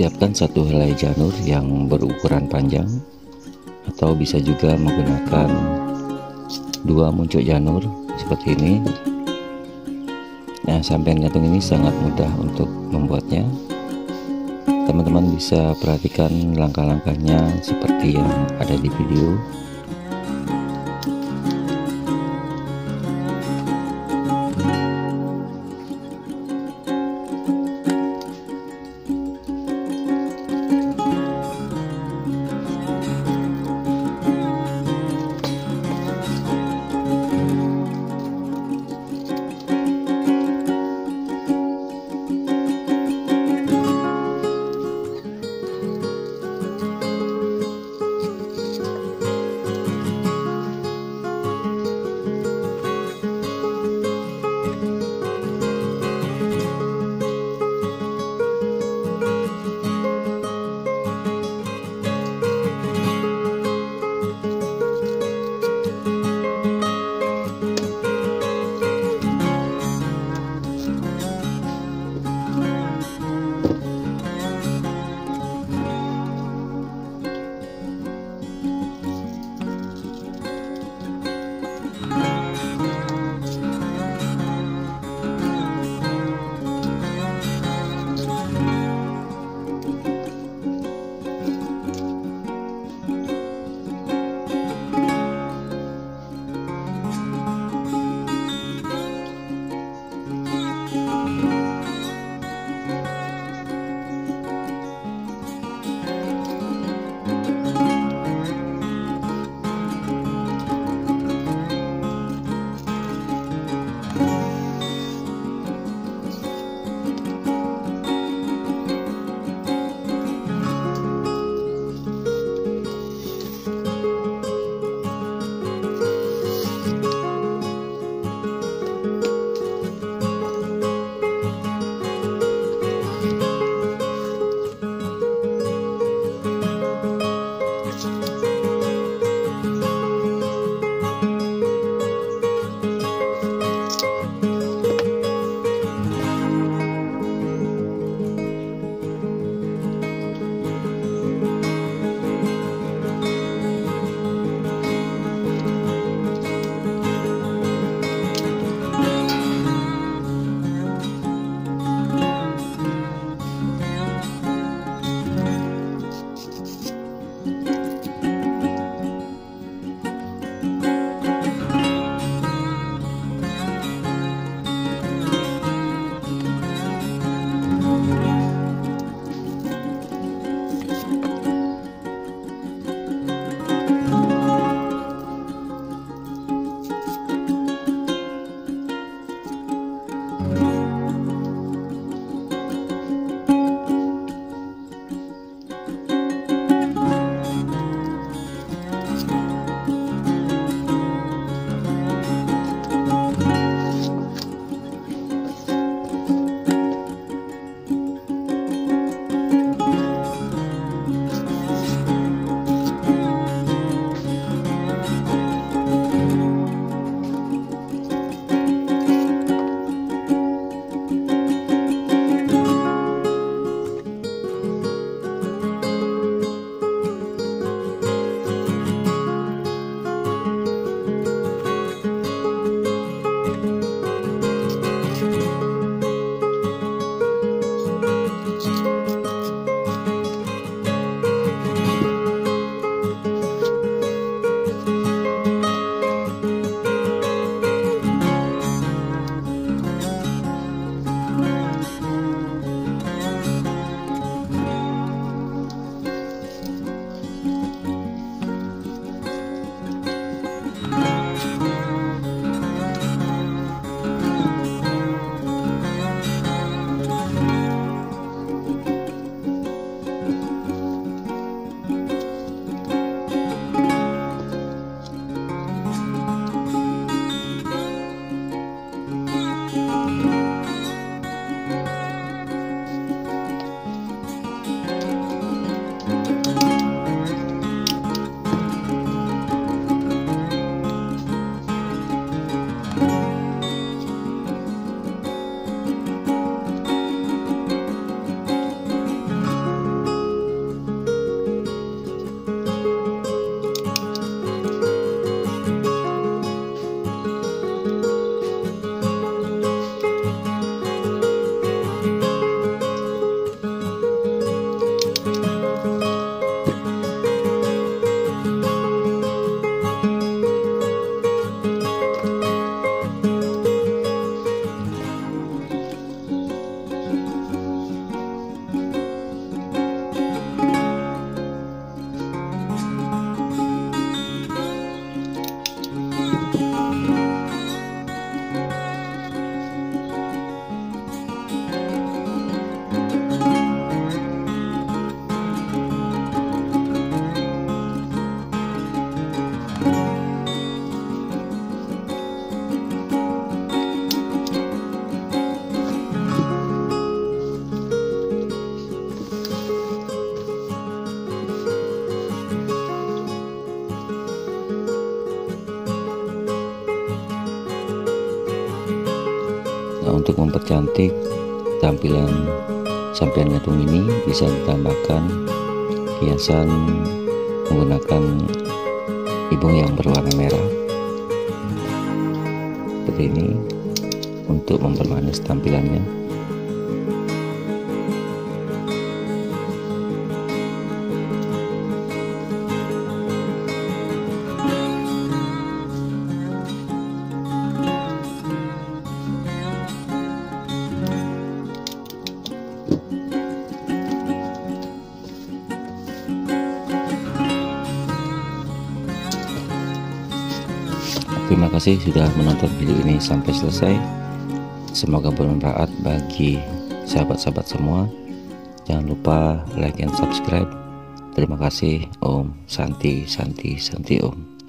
siapkan satu helai janur yang berukuran panjang atau bisa juga menggunakan dua muncuk janur seperti ini. Nah sampai gantung ini sangat mudah untuk membuatnya. Teman-teman bisa perhatikan langkah-langkahnya seperti yang ada di video untuk mempercantik tampilan sampian gantung ini bisa ditambahkan hiasan menggunakan ibung yang berwarna merah. Seperti ini untuk mempermanis tampilannya Terima kasih sudah menonton video ini sampai selesai. Semoga bermanfaat bagi sahabat-sahabat semua. Jangan lupa like and subscribe. Terima kasih. Om Santi Santi Santi Om.